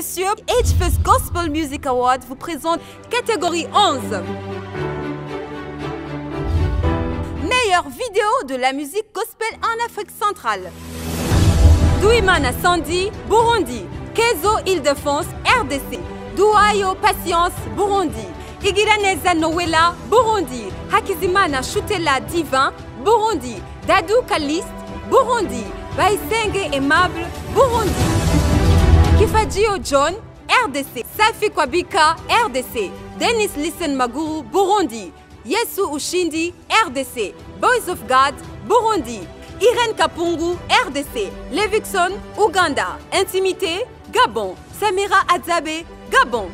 messieurs, H-First Gospel Music Award vous présente catégorie 11. Meilleure vidéo de la musique gospel en Afrique centrale. Douimana Sandy, Burundi. Kezo Île-de-France, RDC. Douayo Patience, Burundi. Igiraneza Noela, Burundi. Hakizimana Shutela Divin, Burundi. Dadou Kalist, Burundi. Baisenge Aimable, Burundi. Kifajio John, RDC. Safi Kwabika, RDC. Dennis Listen Maguru, Burundi. Yesu Ushindi, RDC. Boys of God, Burundi. Irène Kapungu, RDC. Levikson, Ouganda. Intimité, Gabon. Samira Adzabe, Gabon.